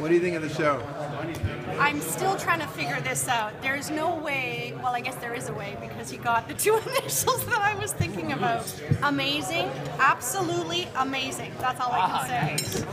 What do you think of the show? I'm still trying to figure this out. There's no way, well, I guess there is a way because you got the two initials that I was thinking about. Amazing, absolutely amazing. That's all I can ah, say.